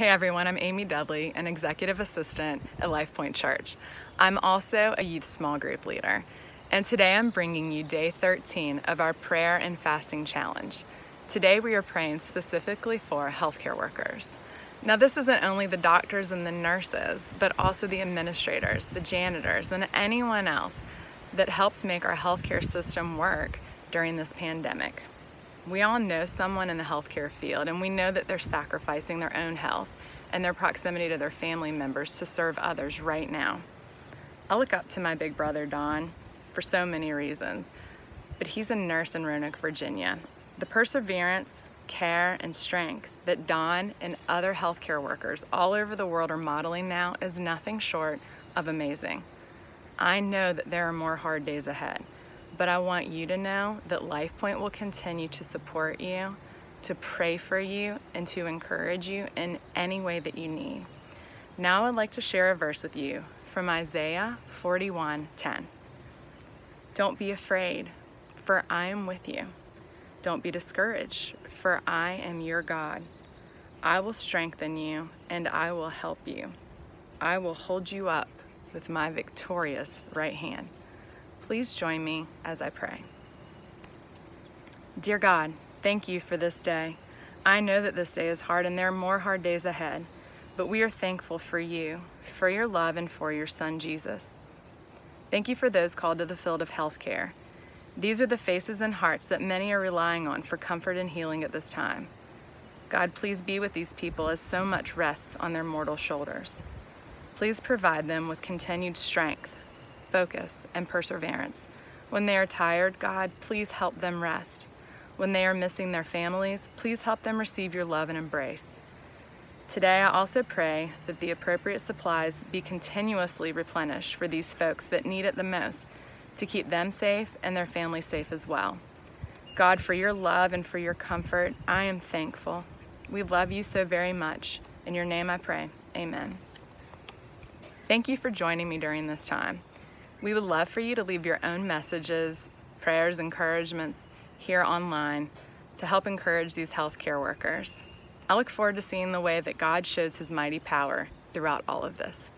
Hey everyone, I'm Aimee Dudley, an executive assistant at Lifepointe Church. I'm also a youth small group leader, and today I'm bringing you day 13 of our prayer and fasting challenge. Today we are praying specifically for healthcare workers. Now, this isn't only the doctors and the nurses, but also the administrators, the janitors, and anyone else that helps make our healthcare system work during this pandemic. We all know someone in the healthcare field, and we know that they're sacrificing their own health and their proximity to their family members to serve others right now. I look up to my big brother, Don, for so many reasons, but he's a nurse in Roanoke, Virginia. The perseverance, care, and strength that Don and other healthcare workers all over the world are modeling now is nothing short of amazing. I know that there are more hard days ahead but I want you to know that Lifepointe will continue to support you, to pray for you, and to encourage you in any way that you need. Now I'd like to share a verse with you from Isaiah 41:10. Don't be afraid, for I am with you. Don't be discouraged, for I am your God. I will strengthen you and I will help you. I will hold you up with my victorious right hand. Please join me as I pray. Dear God, thank you for this day. I know that this day is hard and there are more hard days ahead, but we are thankful for you, for your love, and for your Son, Jesus. Thank you for those called to the field of healthcare. These are the faces and hearts that many are relying on for comfort and healing at this time. God, please be with these people as so much rests on their mortal shoulders. Please provide them with continued strength focus, and perseverance. When they are tired, God, please help them rest. When they are missing their families, please help them receive your love and embrace. Today, I also pray that the appropriate supplies be continuously replenished for these folks that need it the most to keep them safe and their families safe as well. God, for your love and for your comfort, I am thankful. We love you so very much. In your name I pray. Amen. Thank you for joining me during this time. We would love for you to leave your own messages, prayers, encouragements here online to help encourage these healthcare workers. I look forward to seeing the way that God shows his mighty power throughout all of this.